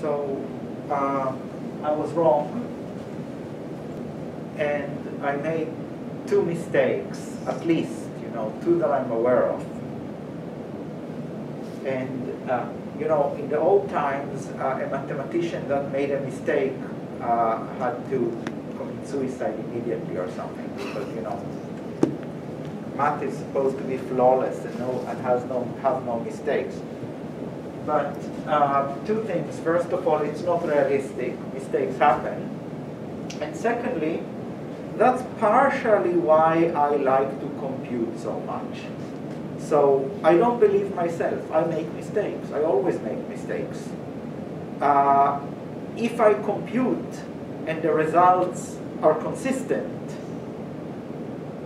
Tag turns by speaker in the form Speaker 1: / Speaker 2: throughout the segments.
Speaker 1: so uh, I was wrong, and I made two mistakes, at least, you know, two that I'm aware of. And, uh, you know, in the old times, uh, a mathematician that made a mistake uh, had to commit suicide immediately or something, because, you know, math is supposed to be flawless and no and has no have no mistakes. But uh, two things. First of all, it's not realistic. Mistakes happen. And secondly, that's partially why I like to compute so much. So I don't believe myself. I make mistakes. I always make mistakes. Uh, if I compute and the results are consistent,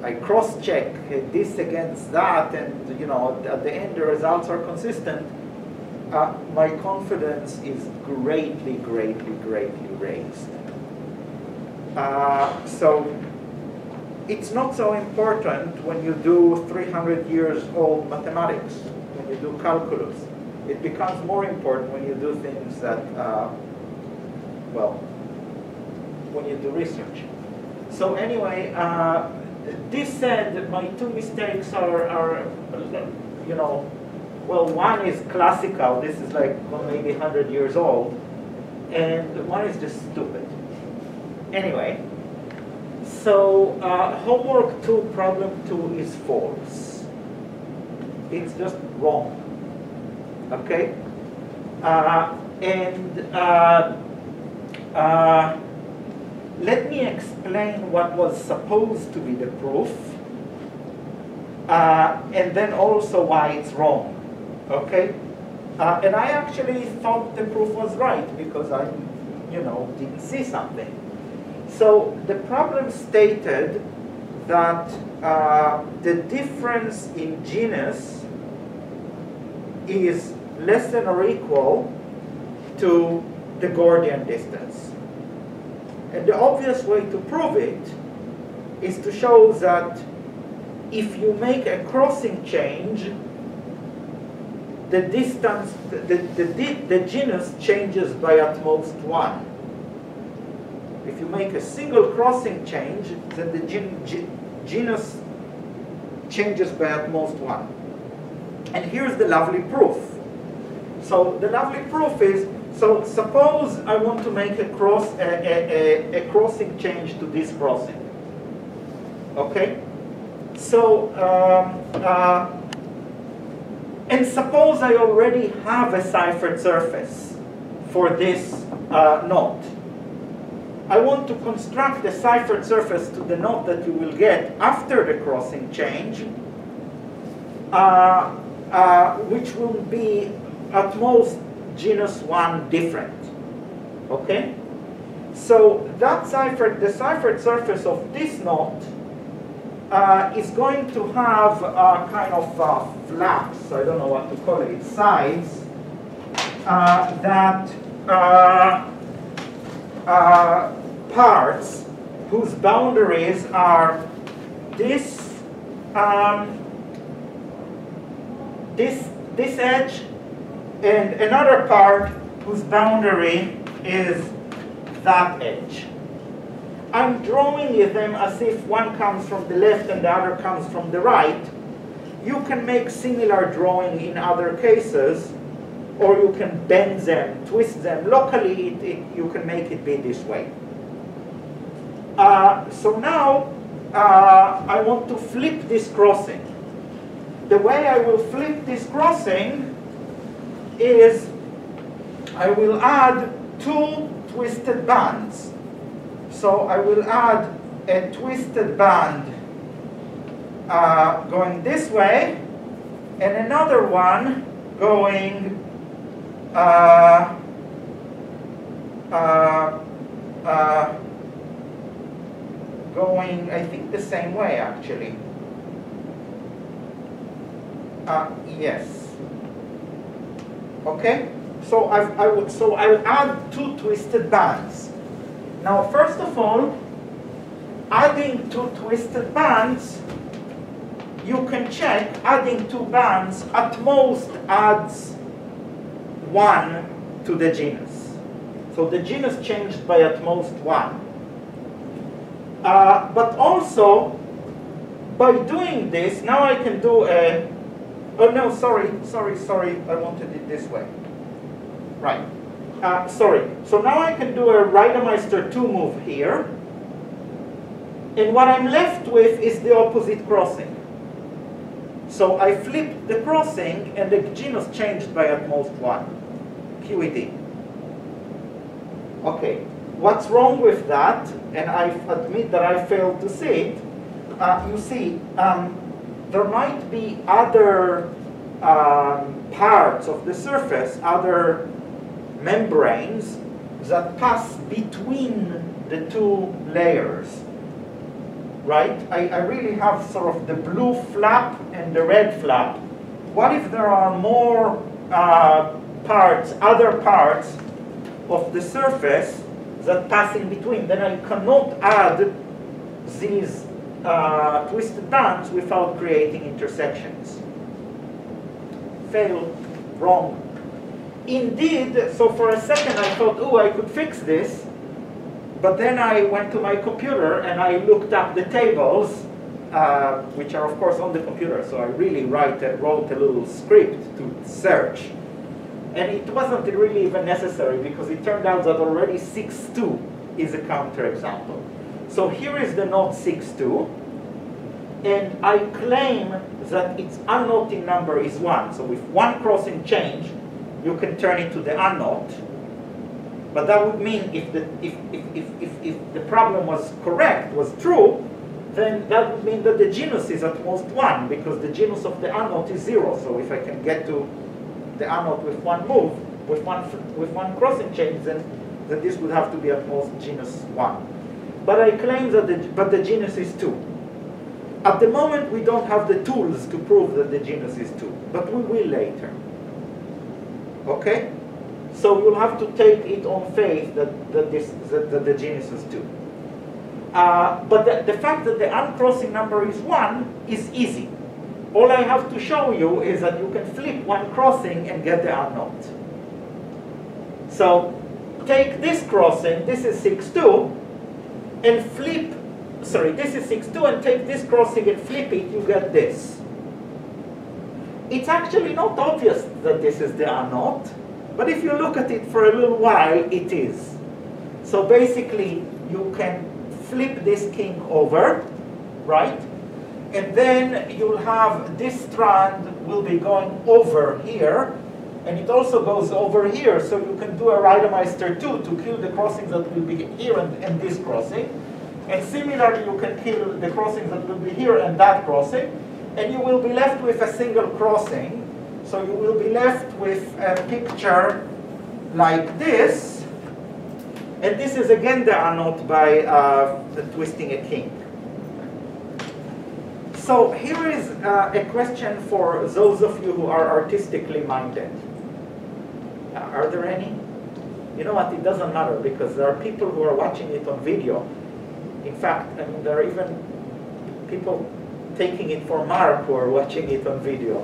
Speaker 1: I cross-check this against that, and you know, at the end the results are consistent. Uh, my confidence is greatly, greatly, greatly raised. Uh, so it's not so important when you do 300 years old mathematics, when you do calculus. It becomes more important when you do things that, uh, well, when you do research. So anyway, uh, this said, my two mistakes are, are, you know, well, one is classical. This is like well, maybe 100 years old. And one is just stupid. Anyway, so uh, homework 2, problem 2 is false. It's just wrong. Okay? Uh, and uh, uh let me explain what was supposed to be the proof, uh, and then also why it's wrong. Okay? Uh, and I actually thought the proof was right because I, you know, didn't see something. So the problem stated that uh, the difference in genus is less than or equal to the Gordian distance. And the obvious way to prove it is to show that if you make a crossing change, the distance, the, the, the, the genus changes by at most one. If you make a single crossing change, then the gen, genus changes by at most one. And here's the lovely proof. So the lovely proof is so suppose I want to make a cross a, a, a, a crossing change to this crossing. Okay? So um, uh, and suppose I already have a Seifert surface for this uh, knot. I want to construct a Seifert surface to the knot that you will get after the crossing change, uh, uh, which will be at most genus 1 different. Okay? So that Seifert, the Seifert surface of this knot uh, is going to have a kind of uh, flaps, I don't know what to call it, sides uh, that uh, uh, parts whose boundaries are this um, this this edge and another part whose boundary is that edge. I'm drawing them as if one comes from the left and the other comes from the right. You can make similar drawing in other cases, or you can bend them, twist them. Locally, it, it, you can make it be this way. Uh, so now, uh, I want to flip this crossing. The way I will flip this crossing is I will add two twisted bands. So I will add a twisted band uh, going this way and another one going uh, uh, uh going, I think, the same way actually. Uh, yes. Okay? So I've, I would, so I'll add two twisted bands. Now, first of all, adding two twisted bands, you can check adding two bands at most adds one to the genus. So the genus changed by at most one. Uh, but also, by doing this, now I can do a, oh no, sorry, sorry, sorry, I wanted it this way. Right, uh, sorry. So now I can do a Reidemeister 2 move here, and what I'm left with is the opposite crossing. So I flipped the crossing, and the genus changed by at most one, QED. Okay, what's wrong with that, and I admit that I failed to see it, uh, you see, um, there might be other um, parts of the surface, other membranes that pass between the two layers, right? I, I really have sort of the blue flap and the red flap. What if there are more uh, parts, other parts of the surface that pass in between, then I cannot add these uh, twisted bands without creating intersections. Failed, wrong. Indeed, so for a second I thought, oh, I could fix this, but then I went to my computer and I looked up the tables, uh, which are of course on the computer, so I really write, wrote a little script to search and it wasn't really even necessary because it turned out that already 6.2 is a counterexample. So here is the knot 6.2, and I claim that its unknotting number is 1. So with one crossing change, you can turn it to the unknot. But that would mean if the, if, if, if, if, if the problem was correct, was true, then that would mean that the genus is at most 1, because the genus of the unknot is 0. So if I can get to the unknot with one move, with one, with one crossing change, then, then this would have to be at most genus 1. But I claim that the, but the genus is 2. At the moment, we don't have the tools to prove that the genus is 2, but we will later. Okay? So you'll have to take it on faith that, that, this, that, that the genus is 2. Uh, but the, the fact that the uncrossing number is 1 is easy. All I have to show you is that you can flip one crossing and get the unknot. So take this crossing, this is 6-2, and flip, sorry, this is 6-2, and take this crossing and flip it, you get this. It's actually not obvious that this is the unknot, but if you look at it for a little while, it is. So basically, you can flip this kink over, right? And then you'll have this strand will be going over here, and it also goes over here, so you can do a Reidemeister 2 to kill the crossings that will be here and, and this crossing. And similarly, you can kill the crossings that will be here and that crossing, and you will be left with a single crossing. So you will be left with a picture like this, and this is again the unknot by uh, twisting a kink. So here is uh, a question for those of you who are artistically minded. Uh, are there any? You know what, it doesn't matter because there are people who are watching it on video. In fact, I mean, there are even people taking it for Mark or watching it on video.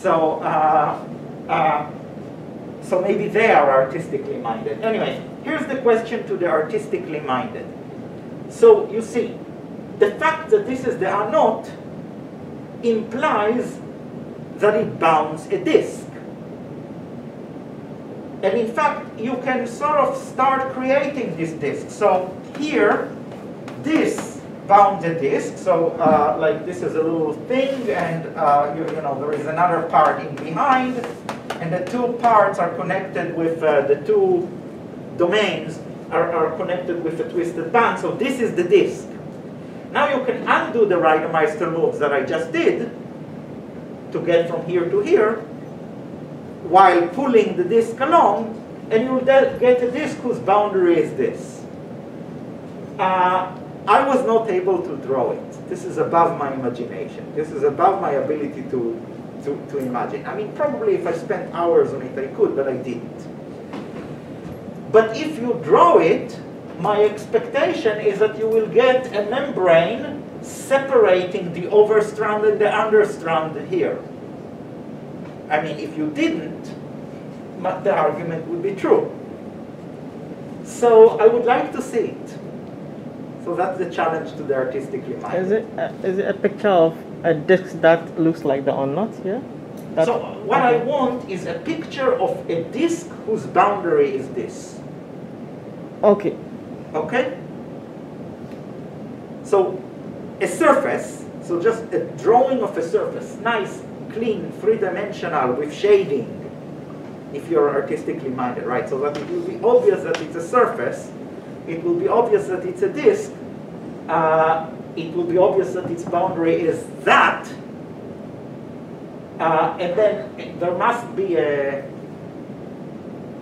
Speaker 1: So, uh, uh, so maybe they are artistically minded. Anyway, here's the question to the artistically minded. So you see, the fact that this is the unknot implies that it bounds a disk. And in fact, you can sort of start creating this disk. So here, this bounds the disk. So uh, like this is a little thing, and uh, you, you, know there is another part in behind, and the two parts are connected with uh, the two domains are, are connected with a twisted band. So this is the disk. Now you can undo the Reidemeister moves that I just did to get from here to here while pulling the disk along, and you'll get a disk whose boundary is this. Uh, I was not able to draw it. This is above my imagination. This is above my ability to, to, to imagine. I mean, probably if I spent hours on it, I could, but I didn't. But if you draw it, my expectation is that you will get a membrane separating the overstrand and the understrand here. I mean, if you didn't, the argument would be true. So I would like to see. So that's the challenge to the artistically minded.
Speaker 2: Is it a, is it a picture of a disc that looks like the or not here? That-
Speaker 1: so what I want is a picture of a disk whose boundary is this.
Speaker 2: Okay.
Speaker 1: Okay? So a surface, so just a drawing of a surface, nice, clean, three-dimensional with shading, if you're artistically minded, right? So that it will be obvious that it's a surface, it will be obvious that it's a disk, uh, it will be obvious that its boundary is that, uh, and then there must be a,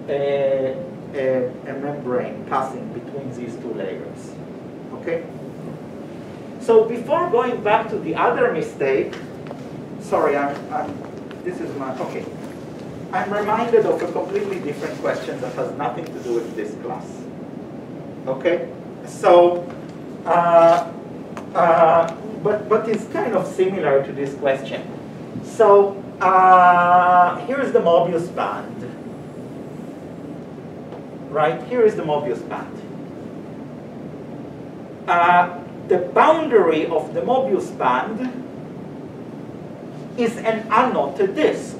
Speaker 1: a, a, a membrane passing between these two layers. Okay? So before going back to the other mistake, sorry, I'm, I'm, this is my, okay. I'm reminded of a completely different question that has nothing to do with this class. Okay? So, uh, uh, but, but it's kind of similar to this question. So, uh, here's the Mobius band. Right? Here is the Mobius band. Uh, the boundary of the Mobius band is an unknotted disk.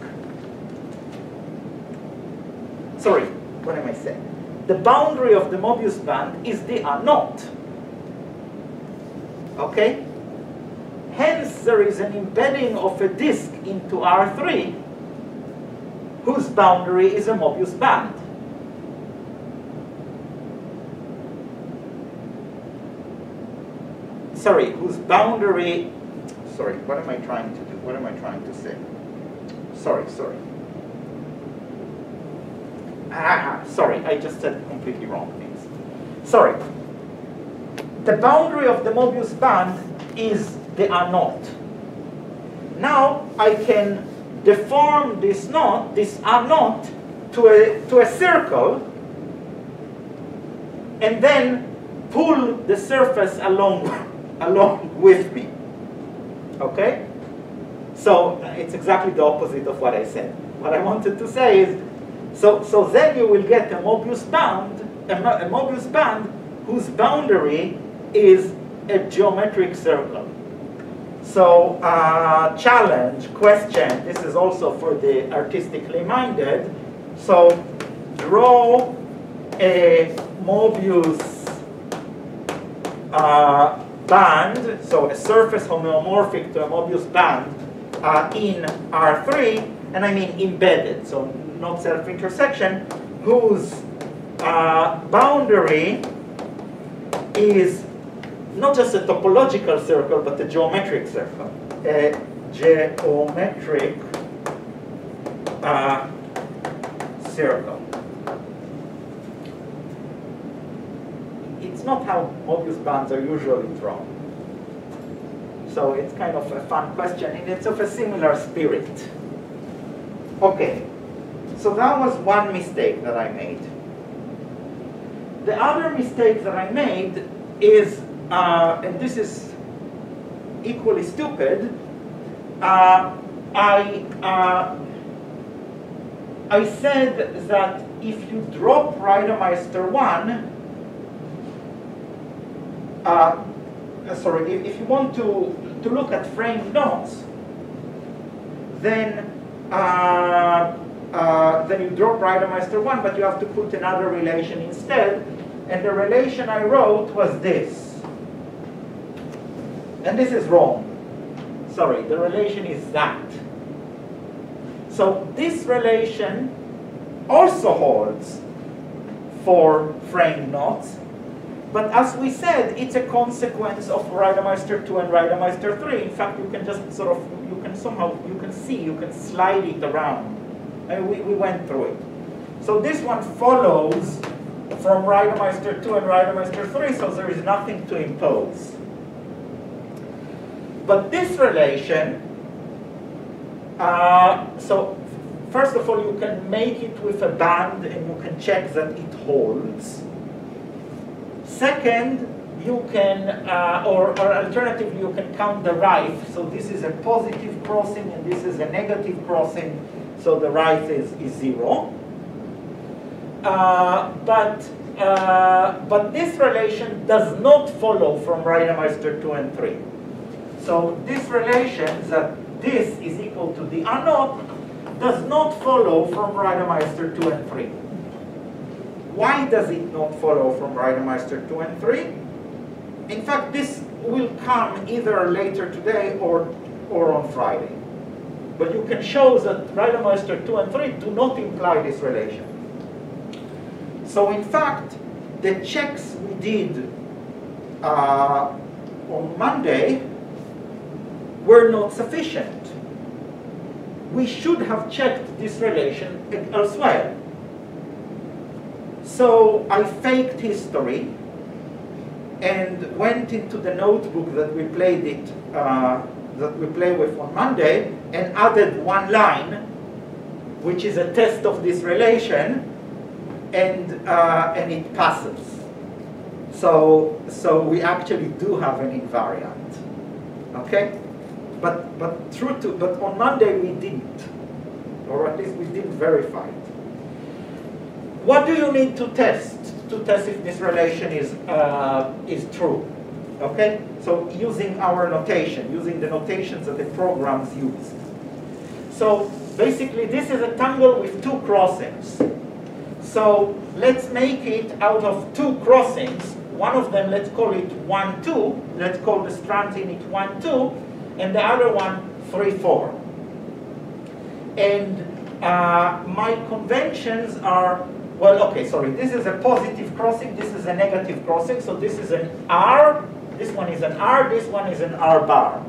Speaker 1: Sorry, what am I saying? The boundary of the Mobius band is the unknot. Okay? Hence, there is an embedding of a disk into R3 whose boundary is a Mobius band. Sorry, whose boundary, sorry, what am I trying to do? What am I trying to say? Sorry, sorry. Sorry, I just said completely wrong things. Sorry. The boundary of the Mobius band is the unknot. Now I can deform this knot, this unknot, to a, to a circle and then pull the surface along, along with me. Okay? So it's exactly the opposite of what I said. What I wanted to say is, so, so then you will get a Mobius band, a, a Mobius band whose boundary is a geometric circle. So uh, challenge, question, this is also for the artistically minded. So draw a Mobius uh, band, so a surface homeomorphic to a Mobius band uh, in R3, and I mean embedded, so not self-intersection, whose uh, boundary is not just a topological circle, but a geometric circle. A geometric uh, circle. It's not how Mobius bands are usually drawn. So it's kind of a fun question, and it's of a similar spirit. Okay, so that was one mistake that I made. The other mistake that I made is, uh, and this is equally stupid, uh, I, uh, I said that if you drop Reidemeister 1, uh, uh, sorry, if, if you want to, to look at frame knots, then uh, uh, then you drop Reidemeister 1, but you have to put another relation instead. And the relation I wrote was this. And this is wrong. Sorry, the relation is that. So this relation also holds for frame knots, but as we said, it's a consequence of Reidemeister 2 and Reidemeister 3. In fact, you can just sort of, you can somehow, you can see, you can slide it around. And we, we went through it. So this one follows from Reidemeister 2 and Reidemeister 3, so there is nothing to impose. But this relation, uh, so first of all, you can make it with a band and you can check that it holds. Second, you can, uh, or, or alternatively, you can count the writhe. So this is a positive crossing and this is a negative crossing. So the writhe is, is zero. Uh, but uh, but this relation does not follow from Reidemeister 2 and 3. So this relation that this is equal to the naught does not follow from Reidemeister 2 and 3. Why does it not follow from Reidemeister 2 and 3? In fact, this will come either later today or, or on Friday. But you can show that Reidemeister 2 and 3 do not imply this relation. So in fact, the checks we did uh, on Monday were not sufficient. We should have checked this relation elsewhere. So I faked history and went into the notebook that we played it, uh, that we play with on Monday, and added one line, which is a test of this relation, and uh, and it passes. So so we actually do have an invariant. Okay, but but true to but on Monday we didn't, or at least we didn't verify it. What do you need to test to test if this relation is uh, is true? Okay, so using our notation, using the notations that the programs use. So basically, this is a tangle with two crossings. So let's make it out of two crossings. One of them, let's call it 1, 2. Let's call the strands in it 1, 2. And the other one, 3, 4. And uh, my conventions are, well, okay, sorry. This is a positive crossing. This is a negative crossing. So this is an R. This one is an R. This one is an R bar.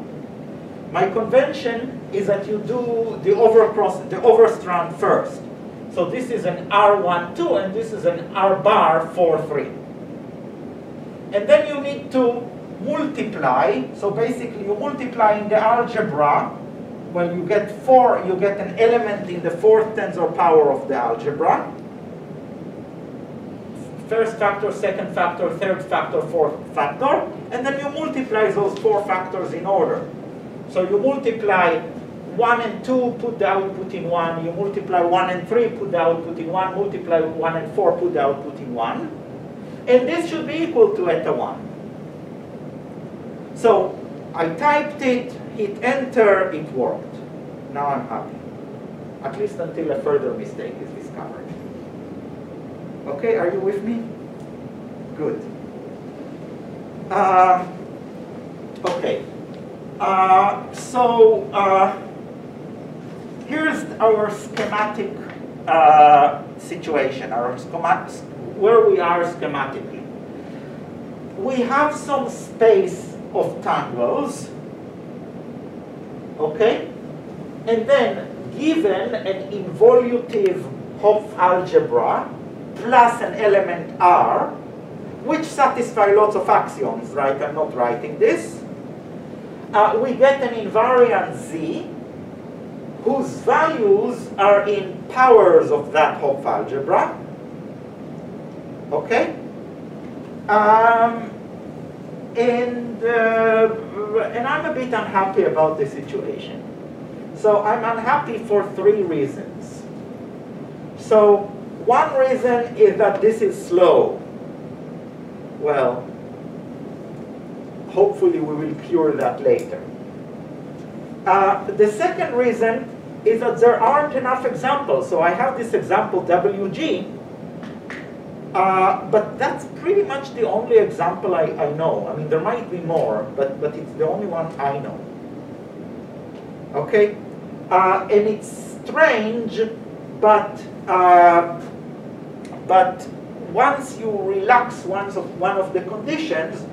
Speaker 1: My convention is that you do the overcross, the overstrand first. So this is an R12 and this is an R bar 43. And then you need to multiply. So basically you multiply in the algebra. Well, you get four, you get an element in the fourth tensor power of the algebra. First factor, second factor, third factor, fourth factor. And then you multiply those four factors in order. So you multiply 1 and 2, put the output in 1. You multiply 1 and 3, put the output in 1. Multiply 1 and 4, put the output in 1. And this should be equal to eta 1. So I typed it, hit enter, it worked. Now I'm happy. At least until a further mistake is discovered. Okay, are you with me? Good. Um, okay. Uh, so, uh, here's our schematic uh, situation, our schematic, where we are schematically. We have some space of tangles, okay? And then, given an involutive Hopf algebra plus an element R, which satisfy lots of axioms, right? I'm not writing this. Uh, we get an invariant Z, whose values are in powers of that Hopf algebra. Okay? Um, and, uh, and I'm a bit unhappy about the situation. So I'm unhappy for three reasons. So one reason is that this is slow. Well, hopefully we will cure that later. Uh, the second reason is that there aren't enough examples. So I have this example WG, uh, but that's pretty much the only example I, I know. I mean, there might be more, but, but it's the only one I know. Okay? Uh, and it's strange, but, uh, but once you relax one of, one of the conditions,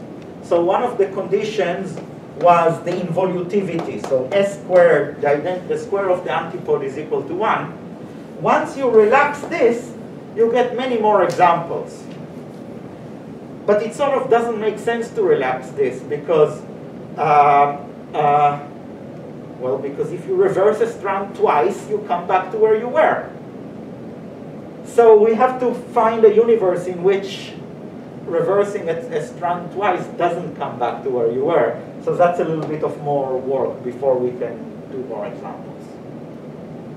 Speaker 1: so one of the conditions was the involutivity. So S squared, the, square of the antipode is equal to 1. Once you relax this, you get many more examples. But it sort of doesn't make sense to relax this because, uh, uh, well, because if you reverse a strand twice, you come back to where you were. So we have to find a universe in which reversing a, a, strand twice doesn't come back to where you were. So that's a little bit of more work before we can do more examples.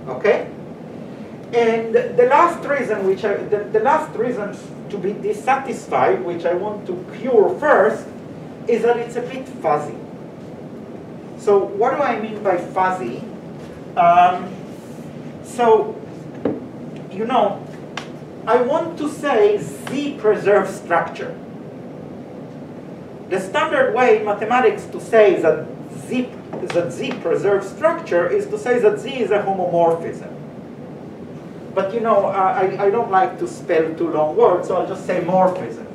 Speaker 1: Okay? And the last reason, which I, the, the last reason to be dissatisfied, which I want to cure first, is that it's a bit fuzzy. So what do I mean by fuzzy? Um, so, you know, I want to say Z preserves structure. The standard way in mathematics to say that Z, that Z preserves structure is to say that Z is a homomorphism. But you know, I, I don't like to spell too long words, so I'll just say morphism.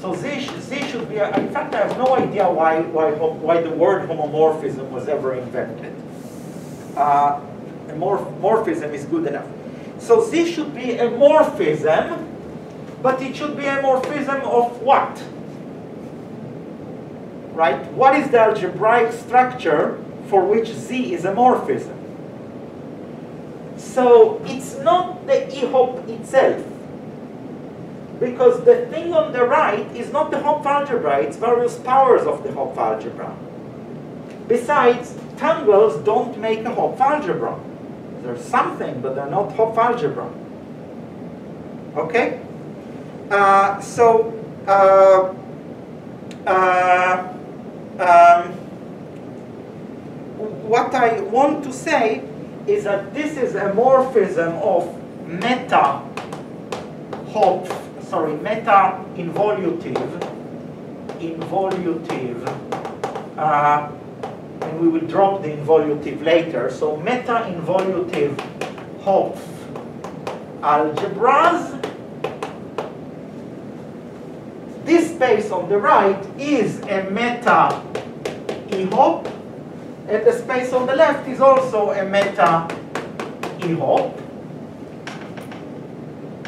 Speaker 1: So Z, Z should be, a, in fact, I have no idea why, why, why the word homomorphism was ever invented. Uh, morph, morphism is good enough. So Z should be a morphism, but it should be a morphism of what? Right? What is the algebraic structure for which Z is a morphism? So it's not the E-Hop itself. Because the thing on the right is not the Hopf algebra, it's various powers of the Hopf algebra. Besides, tangles don't make a Hopf algebra. They're something, but they're not Hopf algebra. Okay? Uh, so, uh, uh, um, what I want to say is that this is a morphism of meta Hopf, sorry, meta involutive, involutive, uh, and we will drop the involutive later. So meta-involutive Hopf algebras. This space on the right is a meta E-Hop, and the space on the left is also a meta E-Hop.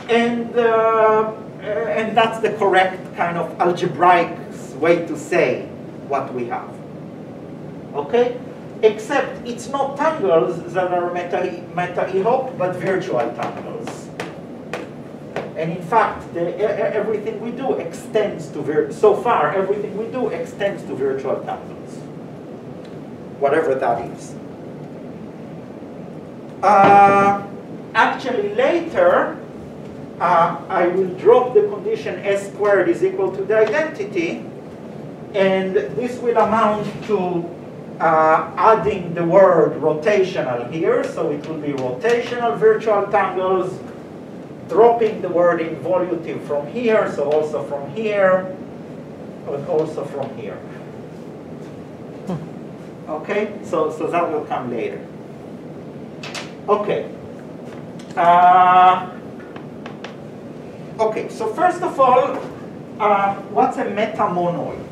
Speaker 1: And, uh, and that's the correct kind of algebraic way to say what we have okay? Except it's not tangles that are meta, meta but virtual tangles. And in fact, the, everything we do extends to, so far, everything we do extends to virtual tangles. Whatever that is. Uh, actually, later, uh, I will drop the condition S squared is equal to the identity, and this will amount to uh, adding the word rotational here, so it will be rotational virtual tangles, dropping the word involutive from here, so also from here, but also from here. Hmm. Okay, so, so that will come later. Okay. Uh, okay, so first of all, uh, what's a metamonoid?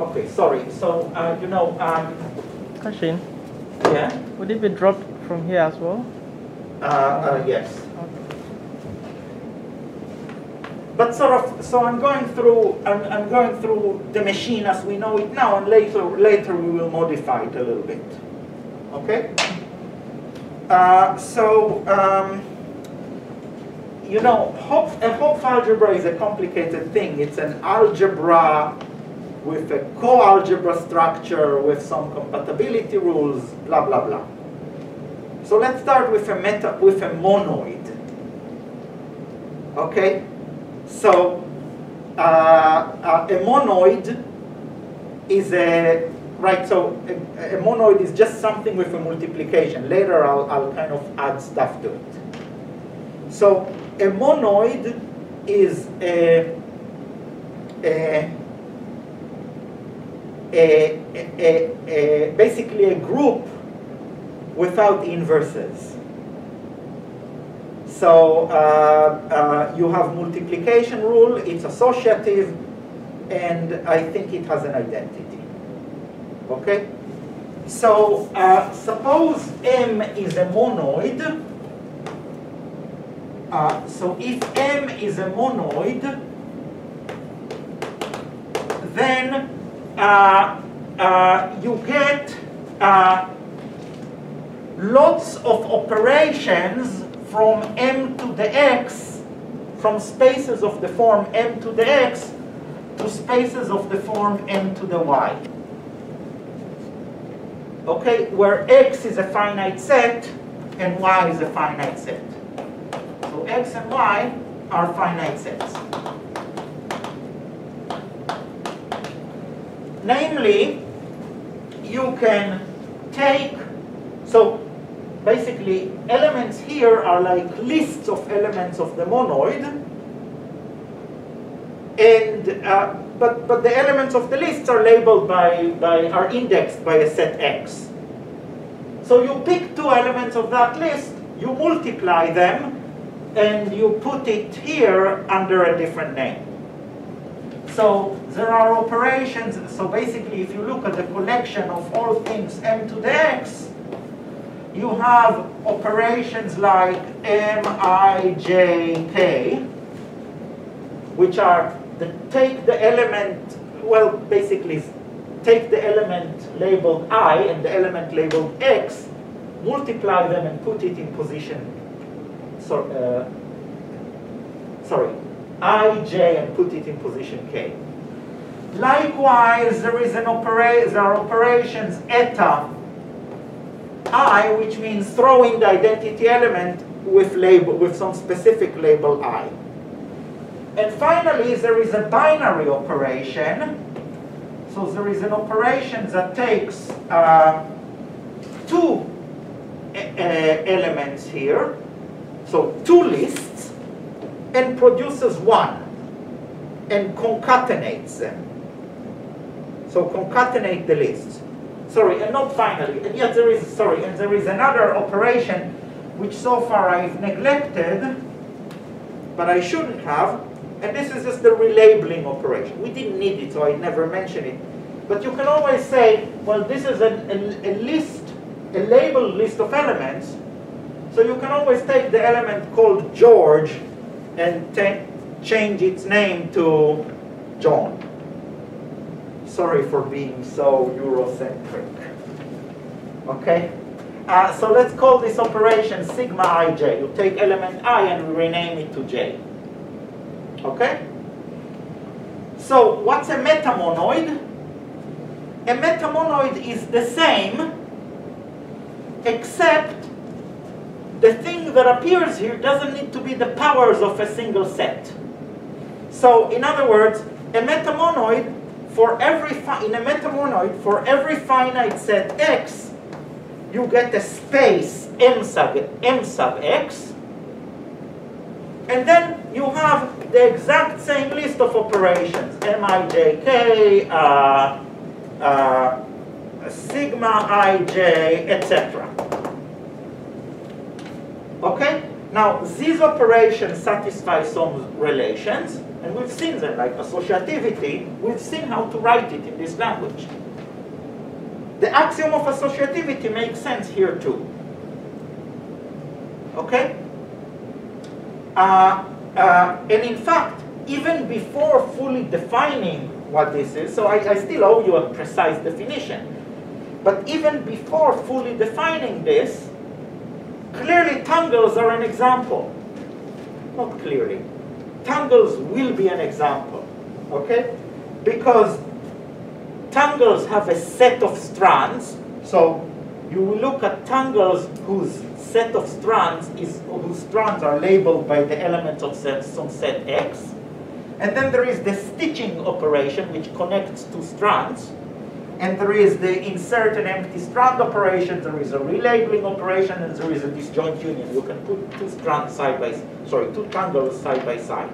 Speaker 1: Okay, sorry. So, uh, you know, um,
Speaker 2: Kashin,
Speaker 1: yeah?
Speaker 2: would it be dropped from here as well?
Speaker 1: Uh, uh, yes. But sort of, so I'm going through, I'm, I'm going through the machine as we know it now, and later, later we will modify it a little bit. Okay? Uh, so, um, you know, Hopf, a Hopf algebra is a complicated thing. It's an algebra with a co-algebra structure, with some compatibility rules, blah, blah, blah. So let's start with a meta, with a monoid. Okay? So, uh, uh, a monoid is a, right, so a, a, monoid is just something with a multiplication. Later I'll, I'll kind of add stuff to it. So, a monoid is a, a a, a, a, basically a group without inverses. So uh, uh, you have multiplication rule, it's associative, and I think it has an identity. Okay? So uh, suppose M is a monoid. Uh, so if M is a monoid, then you get uh, lots of operations from m to the x, from spaces of the form m to the x, to spaces of the form m to the y. Okay, where x is a finite set, and Y is a finite set. So X and Y are finite sets. Namely, you can take, so basically elements here are like lists of elements of the monoid, and uh, but but the elements of the lists are labeled by by are indexed by a set X. So you pick two elements of that list, you multiply them, and you put it here under a different name. So there are operations, so basically if you look at the collection of all things m to the x, you have operations like m, i, j, k, which are the take the element, well basically take the element labeled i and the element labeled x, multiply them and put it in position, so, uh, sorry, i, j, and put it in position k. Likewise, there is an opera there are operations eta i, which means throwing the identity element with label with some specific label i. And finally, there is a binary operation. So there is an operation that takes uh, two elements here, so two lists, and produces one and concatenates them. So concatenate the lists. Sorry, and not finally, and yet there is, sorry, and there is another operation which so far I've neglected, but I shouldn't have, and this is just the relabeling operation. We didn't need it, so I never mentioned it. But you can always say, well, this is a, a, a list, a labeled list of elements, so you can always take the element called George and change its name to John. Sorry for being so Eurocentric. Okay? Uh, so let's call this operation sigma ij. You take element i and rename it to j. Okay? So what's a metamonoid? A metamonoid is the same except the thing that appears here doesn't need to be the powers of a single set. So in other words, a metamonoid for every in a metamonoid for every finite set x, you get a space m sub m sub x, and then you have the exact same list of operations: mij, uh, uh, sigma ij, etc. Okay? Now, these operations satisfy some relations, and we've seen them, like associativity. We've seen how to write it in this language. The axiom of associativity makes sense here too. Okay? Uh, uh, and in fact, even before fully defining what this is, so I, I still owe you a precise definition, but even before fully defining this, Clearly, tangles are an example. Not clearly. Tangles will be an example, okay? Because tangles have a set of strands, so you will look at tangles whose set of strands is whose strands are labeled by the elements of set, some set X. And then there is the stitching operation which connects two strands and there is the insert an empty strand operation, there is a relabeling operation, and there is a disjoint union. You can put two strands side by, sorry, two tangles side by side.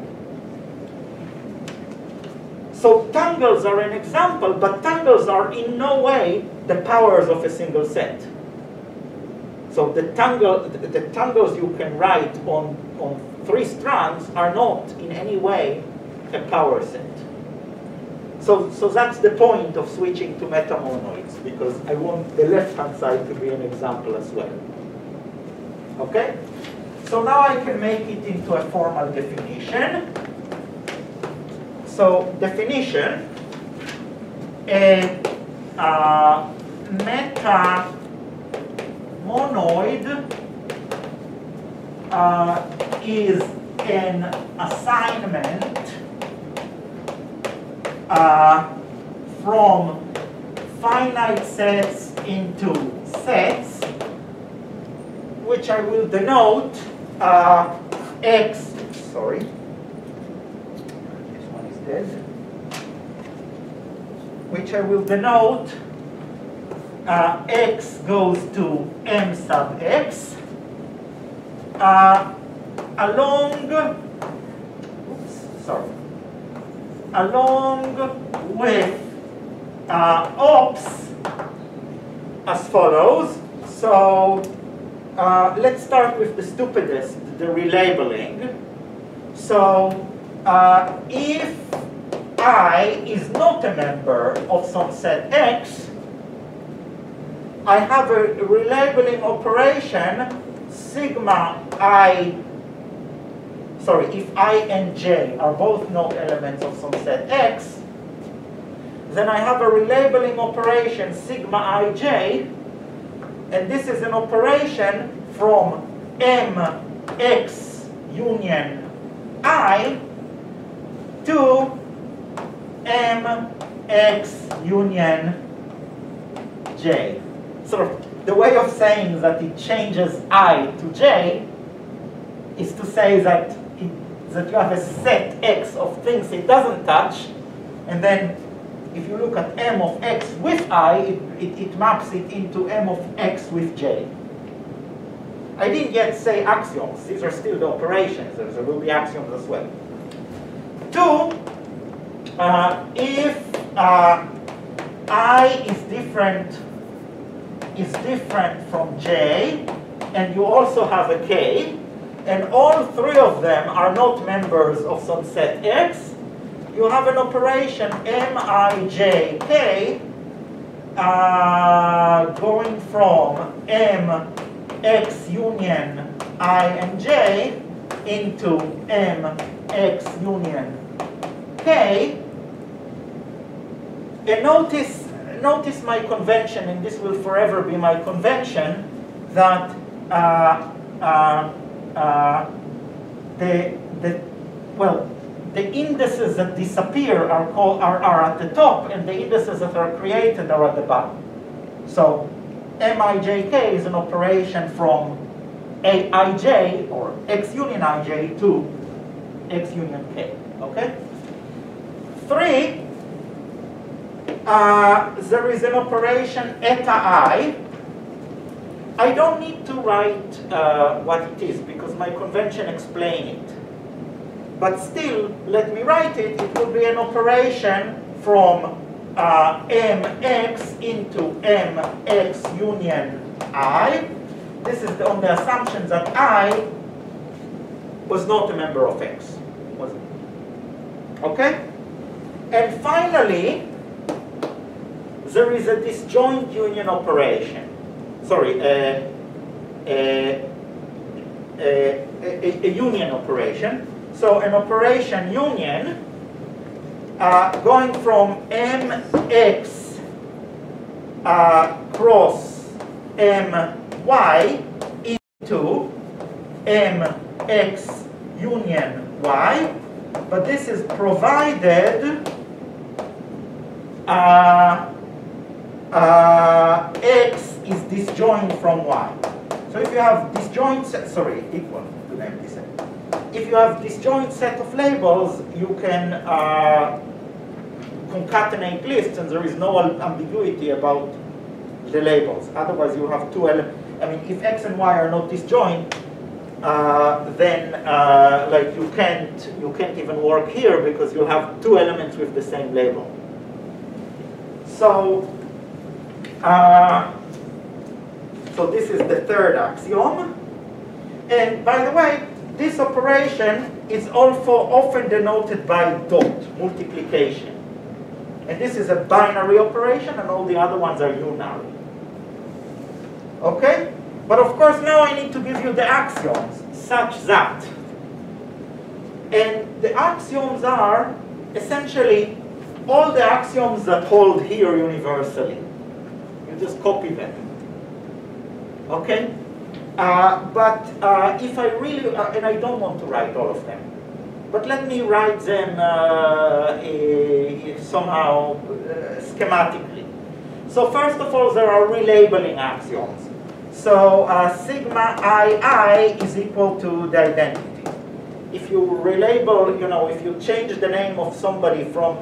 Speaker 1: So tangles are an example, but tangles are in no way the powers of a single set. So the, tangle, the, the tangles you can write on, on three strands are not in any way a power set. So, so that's the point of switching to metamonoids, because I want the left-hand side to be an example as well. Okay? So now I can make it into a formal definition. So definition, a uh, meta monoid uh, is an assignment uh, from finite sets into sets which I will denote uh, x, sorry, this one is dead, which I will denote uh, x goes to m sub x uh, along, oops, sorry, along with uh, ops as follows. So uh, let's start with the stupidest, the relabeling. So uh, if I is not a member of some set X, I have a relabeling operation sigma i, sorry, if i and j are both node elements of some set X, then I have a relabeling operation sigma ij, and this is an operation from mx union i to mx union j. Sort of the way of saying that it changes i to j is to say that that you have a set x of things it doesn't touch, and then if you look at m of x with i, it, it, it maps it into m of x with j. I didn't yet say axioms. These are still the operations. There will be axioms as well. Two, uh, if uh, i is different is different from j, and you also have a k, and all three of them are not members of some set x, you have an operation MIJK uh, going from m x union i and j into m x union k. And notice, notice my convention, and this will forever be my convention, that uh, uh, uh, the, the, well, the indices that disappear are, are, are at the top, and the indices that are created are at the bottom. So MIJK is an operation from Aij, or X union Ij, to X union K, okay? Three, uh, there is an operation eta i. I don't need to write uh, what it is, because my convention explain it. But still, let me write it. It will be an operation from uh, mx into mx union i. This is on the assumption that i was not a member of x. Was it? Okay? And finally, there is a disjoint union operation. Sorry, a, a, a, a union operation. So an operation union uh, going from mx uh, cross my into mx union y, but this is provided uh, uh, x is disjoint from y. So if you have disjoint, set, sorry, equal to the empty set if you have disjoint set of labels, you can uh, concatenate lists and there is no ambiguity about the labels. Otherwise you have two elements. I mean, if x and y are not disjoint, uh, then uh, like you can't you can't even work here because you'll have two elements with the same label. So uh, so this is the third axiom. And by the way, this operation is also often denoted by dot, multiplication. And this is a binary operation, and all the other ones are unary. Okay? But of course, now I need to give you the axioms, such that. And the axioms are essentially all the axioms that hold here universally. Just copy them. Okay? Uh, but uh, if I really, uh, and I don't want to write all of them, but let me write them uh, a, somehow uh, schematically. So first of all, there are relabeling axioms. So uh, sigma ii is equal to the identity. If you relabel, you know, if you change the name of somebody from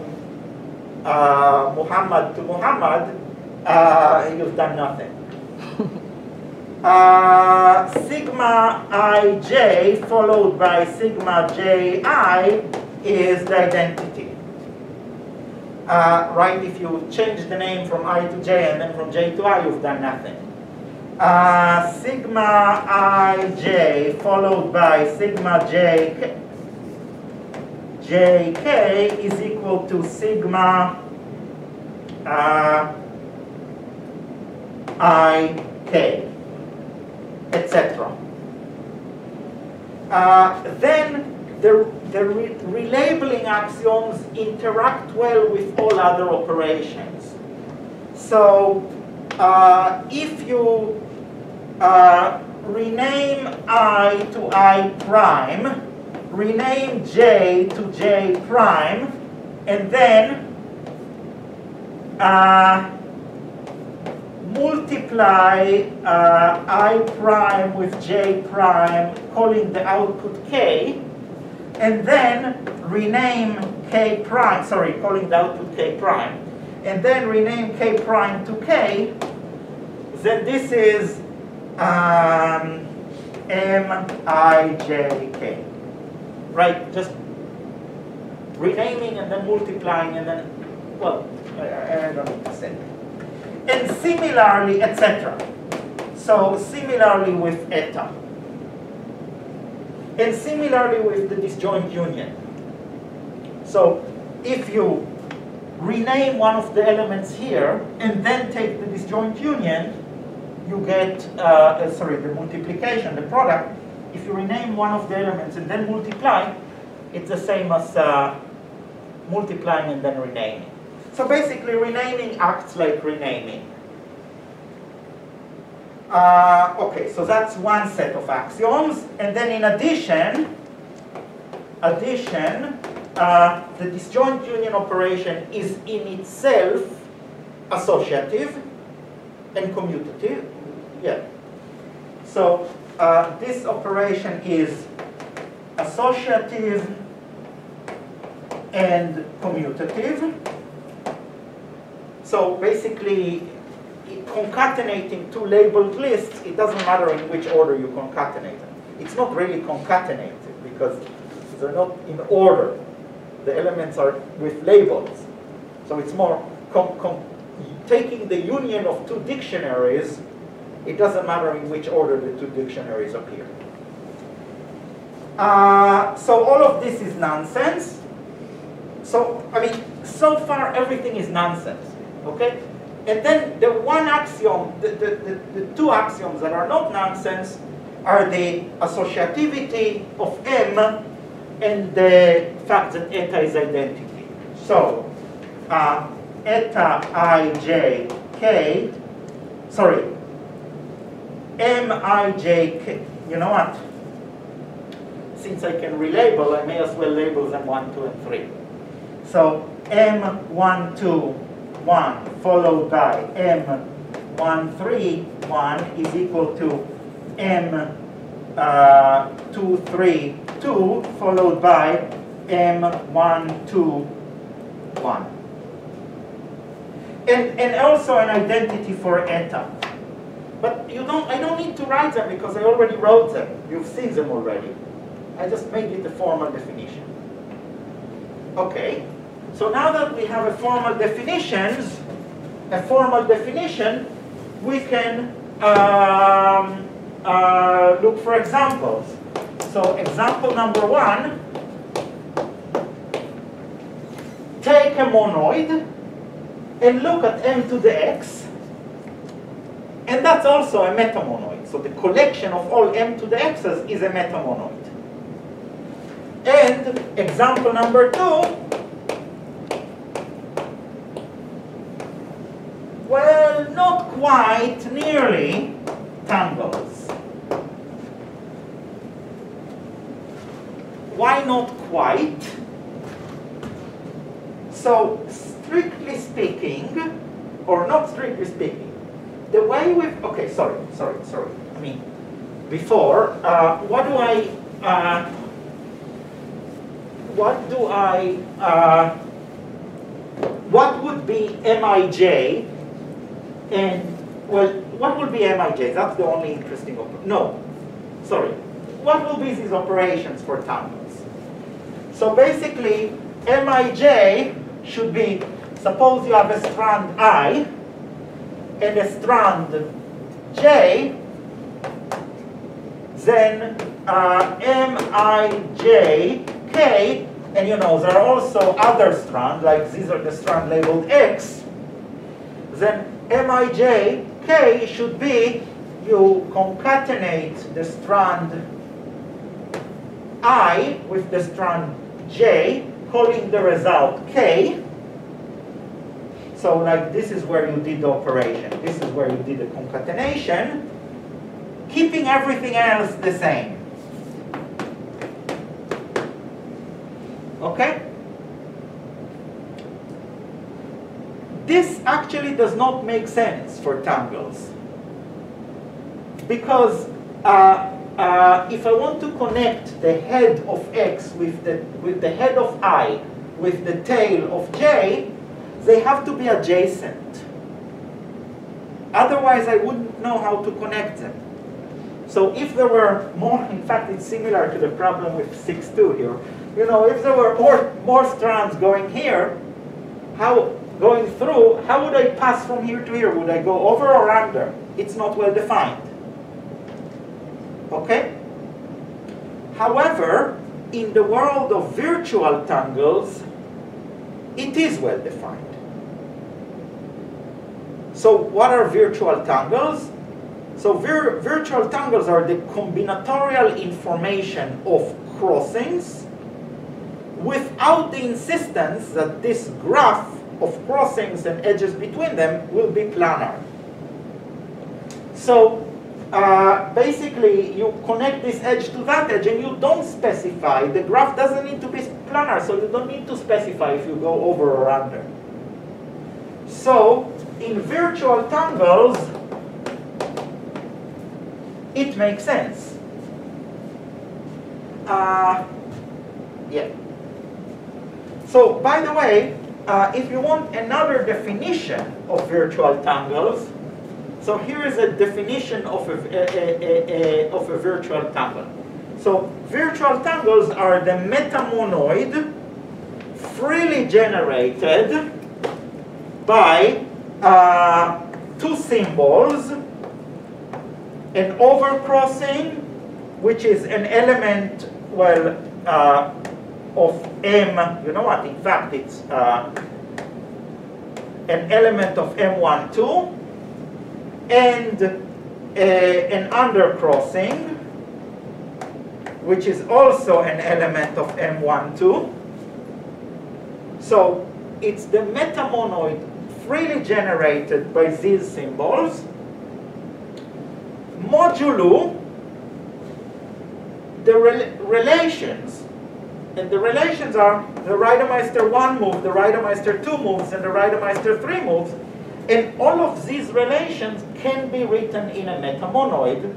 Speaker 1: uh, Muhammad to Muhammad, uh, you've done nothing. Uh, sigma ij followed by sigma ji is the identity. Uh, right, if you change the name from i to j and then from j to i, you've done nothing. Uh, sigma ij followed by sigma j jk is equal to sigma uh, ik etc. Uh, then the, the re relabeling axioms interact well with all other operations. So uh, if you uh, rename i to i prime, rename j to j prime, and then uh, multiply uh, i prime with j prime, calling the output k, and then rename k prime, sorry, calling the output k prime, and then rename k prime to k, then this is um, mij right? Just renaming and then multiplying and then, well, I, I don't say and similarly, etc. So similarly with eta. And similarly with the disjoint union. So if you rename one of the elements here and then take the disjoint union, you get, uh, uh, sorry, the multiplication, the product. If you rename one of the elements and then multiply, it's the same as uh, multiplying and then renaming. So basically renaming acts like renaming. Uh, okay, so that's one set of axioms. And then in addition, addition, uh, the disjoint union operation is in itself associative and commutative. Yeah. So uh, this operation is associative and commutative. So basically, concatenating two labeled lists, it doesn't matter in which order you concatenate them. It's not really concatenated because they're not in order. The elements are with labels. So it's more taking the union of two dictionaries, it doesn't matter in which order the two dictionaries appear. Uh, so all of this is nonsense. So, I mean, so far everything is nonsense. Okay? And then the one axiom, the, the, the, the, two axioms that are not nonsense are the associativity of M and the fact that eta is identity. So, uh, eta ij k, sorry, m i j k, you know what? Since I can relabel, I may as well label them 1, 2, and 3. So, m1, 2, 1 followed by m 1, 3, 1 is equal to m uh, 2, 2 followed by M121. And, and also an identity for eta. But you don't, I don't need to write them because I already wrote them. You've seen them already. I just made it a formal definition. Okay. So now that we have a formal definitions, a formal definition, we can um, uh, look for examples. So example number one, take a monoid and look at m to the x, and that's also a metamonoid. So the collection of all m to the x's is a metamonoid. And example number two, Well, not quite, nearly tangles. Why not quite? So, strictly speaking, or not strictly speaking, the way we've, okay, sorry, sorry, sorry. I mean, before, uh, what do I, uh, what do I, uh, what would be Mij and, well, what will be Mij? That's the only interesting, no, sorry. What will be these operations for tangles? So basically, Mij should be, suppose you have a strand I and a strand J, then uh, Mij and you know, there are also other strands, like these are the strand labeled X, then Mij K should be, you concatenate the strand I with the strand J, calling the result K. So like this is where you did the operation. This is where you did the concatenation, keeping everything else the same. Okay? This actually does not make sense for tangles. Because uh, uh, if I want to connect the head of x with the, with the head of i with the tail of j, they have to be adjacent. Otherwise, I wouldn't know how to connect them. So if there were more, in fact, it's similar to the problem with 6.2 here. You know, if there were more, more strands going here, how going through, how would I pass from here to here? Would I go over or under? It's not well defined. Okay? However, in the world of virtual tangles, it is well defined. So what are virtual tangles? So vir virtual tangles are the combinatorial information of crossings without the insistence that this graph of crossings and edges between them will be planar. So uh, basically you connect this edge to that edge and you don't specify, the graph doesn't need to be planar, so you don't need to specify if you go over or under. So in virtual tangles, it makes sense. Uh, yeah. So by the way, uh, if you want another definition of virtual tangles, so here is a definition of a, a, a, of a virtual tangle. So virtual tangles are the metamonoid freely generated by uh, two symbols, an overcrossing, which is an element, well, uh, of M, you know what, in fact it's uh, an element of M12 and uh, an undercrossing which is also an element of M12. So it's the metamonoid freely generated by these symbols modulo the relations and the relations are the Reidemeister 1 move, the Reidemeister 2 moves, and the Reidemeister 3 moves. And all of these relations can be written in a metamonoid.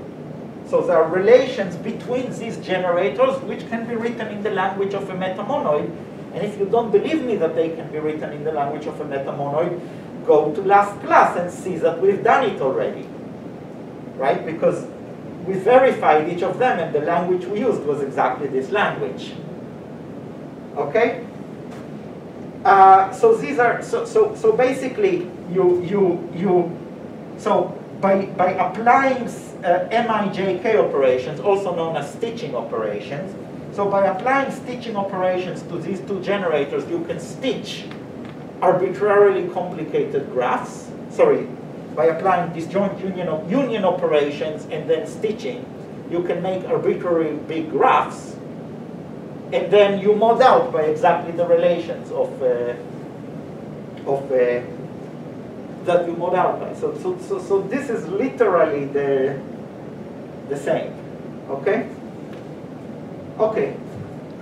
Speaker 1: So there are relations between these generators which can be written in the language of a metamonoid. And if you don't believe me that they can be written in the language of a metamonoid, go to last class and see that we've done it already. Right? Because we verified each of them and the language we used was exactly this language. Okay? Uh, so these are, so, so, so basically you, you, you, so by, by applying uh, MIJK operations, also known as stitching operations, so by applying stitching operations to these two generators, you can stitch arbitrarily complicated graphs. Sorry, by applying disjoint union, of union operations and then stitching, you can make arbitrary big graphs and then you mod out by exactly the relations of uh, of uh, that you mod out by. So, so, so, so this is literally the the same. Okay. Okay.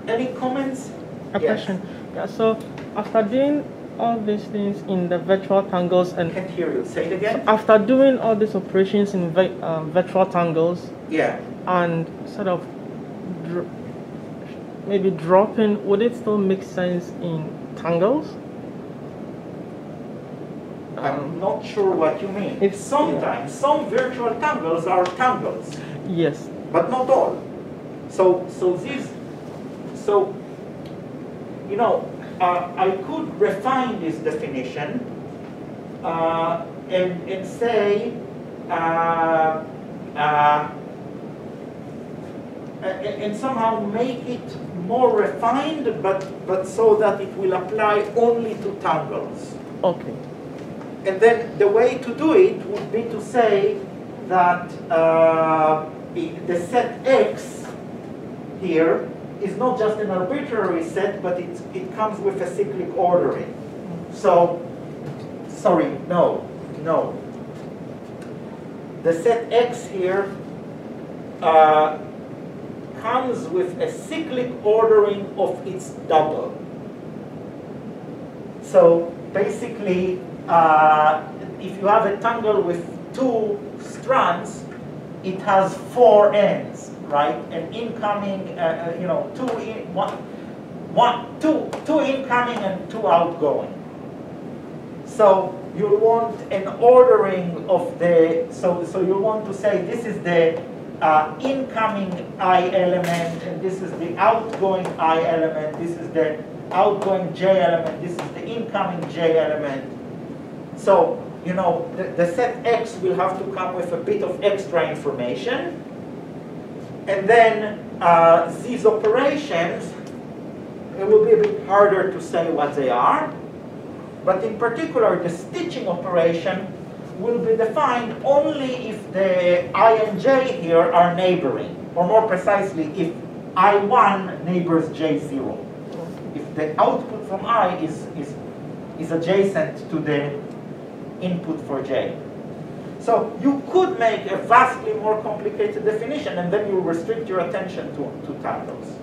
Speaker 1: Any comments?
Speaker 2: A
Speaker 1: yes.
Speaker 2: question. Yeah. So after doing all these things in the virtual tangles
Speaker 1: I
Speaker 2: and
Speaker 1: can't hear you. Say it again.
Speaker 2: after doing all these operations in uh, virtual tangles
Speaker 1: Yeah.
Speaker 2: and sort of maybe dropping, would it still make sense in tangles?
Speaker 1: I'm not sure what you mean.
Speaker 2: It's-
Speaker 1: Sometimes some virtual tangles are tangles,
Speaker 2: Yes.
Speaker 1: but not all. So so these so you know uh, I could refine this definition uh, and and say uh, uh, and, and somehow make it more refined, but but so that it will apply only to tangles.
Speaker 2: Okay.
Speaker 1: And then the way to do it would be to say that uh, the set X here is not just an arbitrary set, but it's, it comes with a cyclic ordering. So, sorry, no, no. The set X here uh, comes with a cyclic ordering of its double. So basically, uh, if you have a tangle with two strands, it has four ends, right? An incoming, uh, uh, you know, two in, one, one, two, two incoming and two outgoing. So you want an ordering of the, so, so you want to say this is the uh, incoming I element and this is the outgoing I element, this is the outgoing J element, this is the incoming J element. So, you know, the, the set X will have to come with a bit of extra information. And then uh, these operations, it will be a bit harder to say what they are. But in particular, the stitching operation will be defined only if the I and J here are neighboring, or more precisely, if I1 neighbors J0. If the output from I is, is, is adjacent to the input for J. So you could make a vastly more complicated definition, and then you restrict your attention to, to tangles.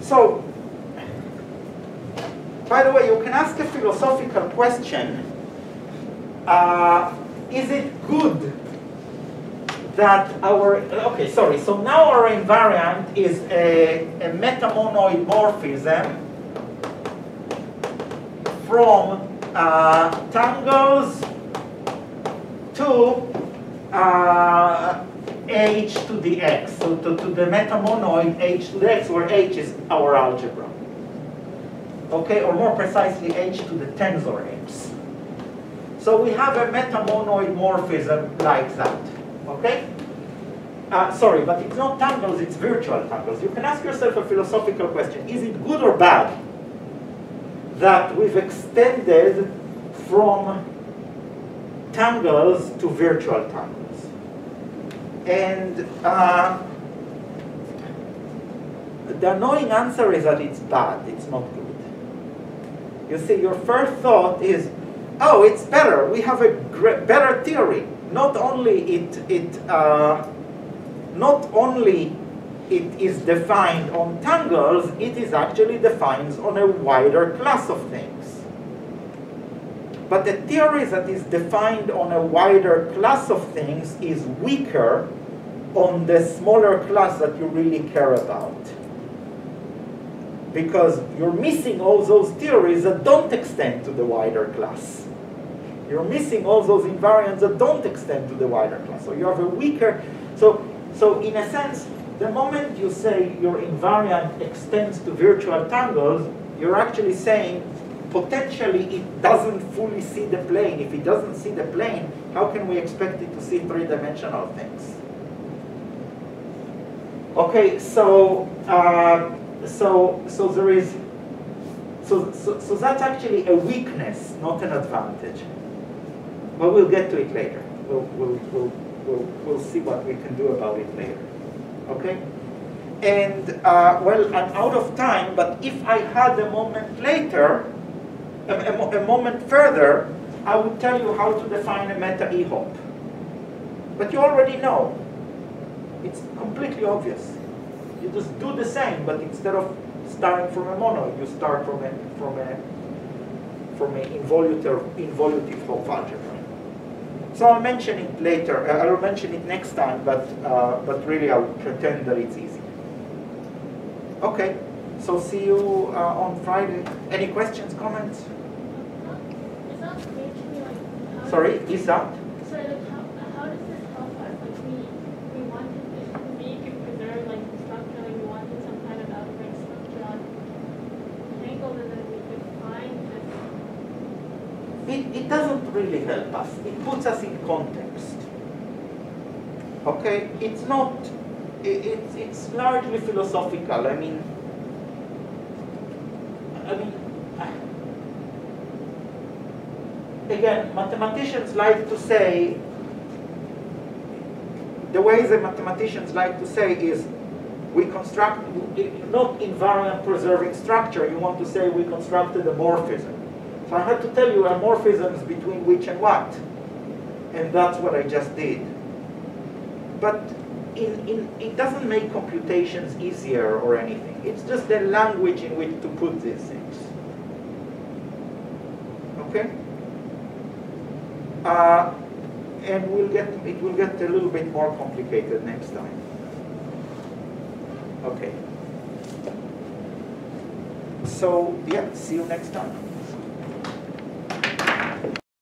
Speaker 1: So, by the way, you can ask a philosophical question. Uh, is it good that our, okay, sorry, so now our invariant is a, a metamonoid morphism from uh, tangles to uh, h to the x, so to, to the metamonoid h to the x, where h is our algebra. Okay, or more precisely, h to the tensor x. So we have a metamonoid morphism like that. Okay? Uh, sorry, but it's not tangles, it's virtual tangles. You can ask yourself a philosophical question. Is it good or bad that we've extended from tangles to virtual tangles? And uh, the annoying answer is that it's bad, it's not good. You see, your first thought is, oh, it's better. We have a better theory. Not only it, it uh, not only it is defined on tangles, it is actually defined on a wider class of things. But the theory that is defined on a wider class of things is weaker on the smaller class that you really care about. Because you're missing all those theories that don't extend to the wider class. You're missing all those invariants that don't extend to the wider class. So you have a weaker, so, so in a sense, the moment you say your invariant extends to virtual tangles, you're actually saying potentially it doesn't fully see the plane. If it doesn't see the plane, how can we expect it to see three-dimensional things? Okay, so uh, so so there is so, so so that's actually a weakness, not an advantage. But we'll get to it later. We'll we'll we'll we'll, we'll see what we can do about it later. Okay. And uh, well, I'm out of time. But if I had a moment later, a, a, a moment further, I would tell you how to define a meta e-hop. But you already know. It's completely obvious. You just do the same, but instead of starting from a monoid. You start from a from a from an involutive involutive Hopf algebra. So I'll mention it later. Uh, I'll mention it next time, but uh, but really I'll pretend that it's easy. Okay. So see you uh, on Friday. Any questions, comments?
Speaker 3: It's not clear to like.
Speaker 1: Sorry, is that?
Speaker 3: Sorry, like, how, how does this help us? Like, we, we wanted it to make and preserve, like, the structure, like, we wanted some kind of algebraic structure on Tangled, and then we could find this.
Speaker 1: It, it doesn't really help us. It puts us in context. Okay, it's not. It, it's it's largely philosophical. I mean. I mean. Again, mathematicians like to say. The way the mathematicians like to say is, we construct not invariant preserving structure. You want to say we constructed a morphism. So I had to tell you morphisms between which and what. And that's what I just did. But in, in, it doesn't make computations easier or anything. It's just the language in which to put these things. Okay? Uh, and we'll get, it will get a little bit more complicated next time. Okay. So, yeah, see you next time.